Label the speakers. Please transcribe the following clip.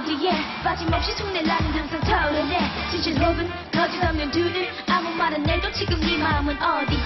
Speaker 1: 어디에 빠짐없이 흉내나는 항상 터오르네. 진실 혹은 거짓 없는 둘들 아무 말은 내도 지금 네 마음은 어디